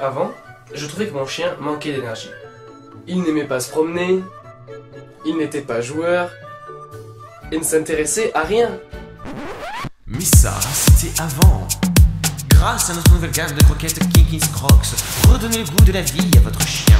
Avant, je trouvais que mon chien manquait d'énergie. Il n'aimait pas se promener, il n'était pas joueur, et ne s'intéressait à rien. Mais ça, c'était avant. Grâce à notre nouvelle gamme de croquettes Kinkins Crocs, redonnez le goût de la vie à votre chien.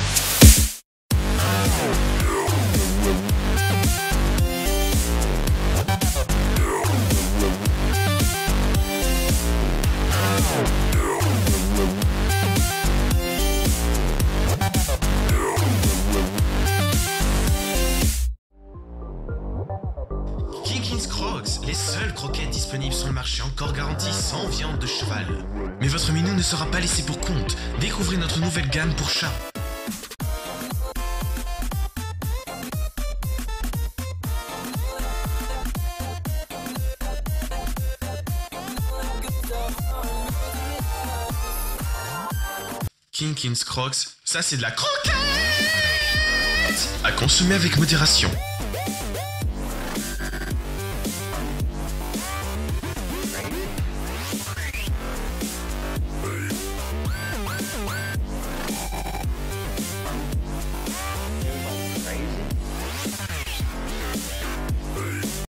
Kinkins Crocs, les seules croquettes disponibles sur le marché encore garanties sans viande de cheval. Mais votre minou ne sera pas laissé pour compte. Découvrez notre nouvelle gamme pour chat. Kinkins Crocs, ça c'est de la croquette À consommer avec modération.